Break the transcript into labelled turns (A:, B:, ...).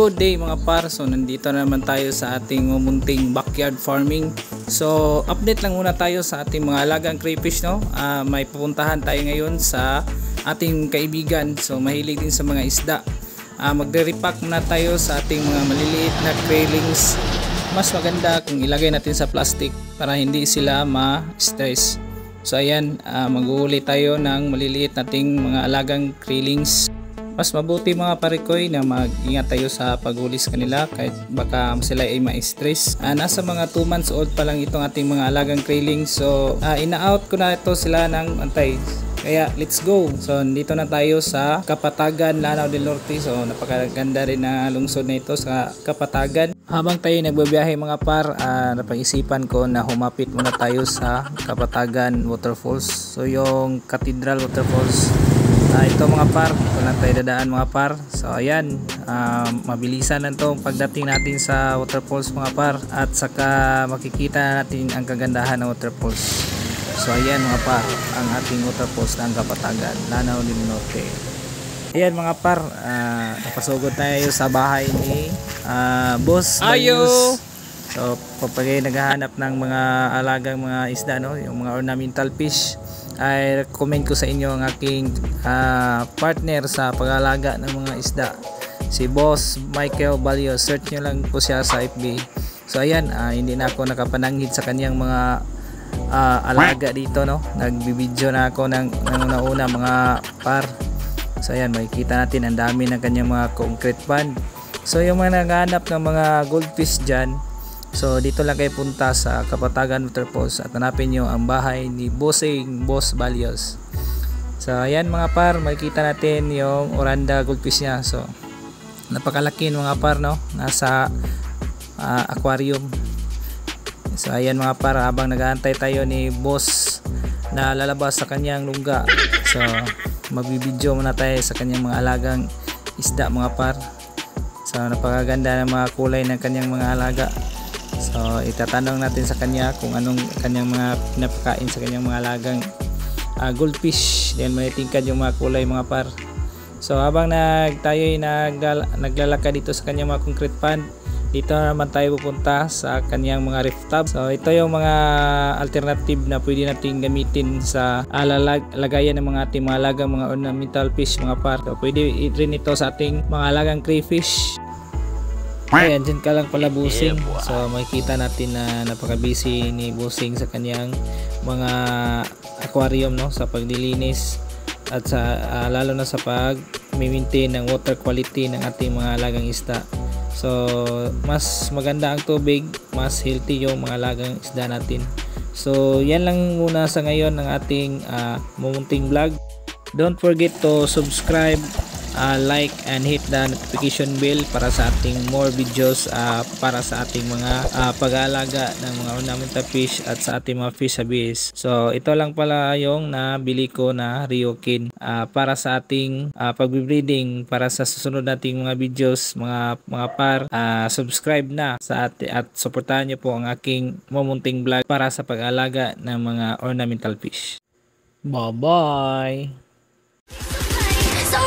A: Good day mga par. So nandito na naman tayo sa ating munting backyard farming. So update lang muna tayo sa ating mga alagang crayfish no. Uh, may pupuntahan tayo ngayon sa ating kaibigan. So mahilig din sa mga isda. Uh, Magre-repack muna tayo sa ating mga maliliit na craylings. Mas maganda kung ilagay natin sa plastic para hindi sila ma-stress. So ayan, uh, mag-uuli tayo ng maliliit nating mga alagang krillings mas mabuti mga parikoy na mag-ingat tayo sa paghulis kanila kahit baka sila ay ma-stress. Uh, nasa mga 2 months old pa lang itong ating mga alagang krailing. So uh, ina-out ko na ito sila ng antay. Kaya let's go. So dito na tayo sa Kapatagan, Lanao del Norte. So napakaganda rin na lungsod na ito sa Kapatagan. Habang tayo nagbabiyahe mga par, uh, napag-isipan ko na humapit muna tayo sa Kapatagan Waterfalls. So yung Cathedral Waterfalls uh, ito mga par ito lang tayo dadaan mga par. So ayan uh, mabilisan lang to pagdating natin sa waterfalls mga par at saka makikita natin ang kagandahan ng waterfalls. So ayan mga par ang ating waterfalls ng Kapatagan Lanao del Norte. Ayan mga par uh, napasugod tayo sa bahay ni uh, Boss Ayo! So, kapag naghahanap ng mga alagang mga isda, no? yung mga ornamental fish, ay recommend ko sa inyo ang aking uh, partner sa pag-alaga ng mga isda. Si Boss Michael Balio search nyo lang po siya sa FB so ayan uh, hindi na ako nakapananghid sa kanyang mga uh, alaga dito no? Nagbibideo na ako ng, ng una mga par. So ayan makikita natin ang dami ng kanyang mga concrete band so yung mga naghahanap ng mga goldfish dyan So dito lang kayo punta sa Kapatagan Waterfalls at hanapin nyo ang bahay ni Bossing Boss Balios. So ayan mga par, makikita natin yung Oranda goldfish niya. So napakalaki mga par no, nasa uh, aquarium. So ayan mga par, habang nag-aantay tayo ni Boss na lalabas sa kanyang lungga. So magbibideo muna tayo sa kanyang mga alagang isda mga par. So napakaganda ng mga kulay ng kanyang mga alaga. So itatanong natin sa kanya kung anong kanyang mga pinapakain sa kanyang mga alagang uh, goldfish. Then may tingkad yung mga kulay mga par. So habang nag tayo ay naglal naglalakad dito sa kanyang mga concrete pond, dito naman tayo pupunta sa kanyang mga tub. So ito yung mga alternative na pwede natin gamitin sa alalag lagayan ng mga ating mga alagang mga ornamental fish mga par. So pwede rin ito sa ating mga alagang crayfish Ayan, dyan ka lang pala busing. So makikita natin na napaka-busy ni busing sa kanyang mga aquarium no sa paglilinis at sa uh, lalo na sa pag maintain ng water quality ng ating mga alagang isda. So mas maganda ang tubig, mas healthy yung mga alagang isda natin. So yan lang muna sa ngayon ng ating uh, mumunting vlog. Don't forget to subscribe uh, like and hit the notification bell para sa ating more videos uh, para sa ating mga uh, pag-aalaga ng mga ornamental fish at sa ating mga fish abyss. So ito lang pala yung nabili ko na Ryokin uh, para sa ating uh, pag-breeding para sa susunod nating mga videos mga mga par uh, subscribe na sa at, at suportahan niyo po ang aking mamunting vlog para sa pag-aalaga ng mga ornamental fish. Bye bye! So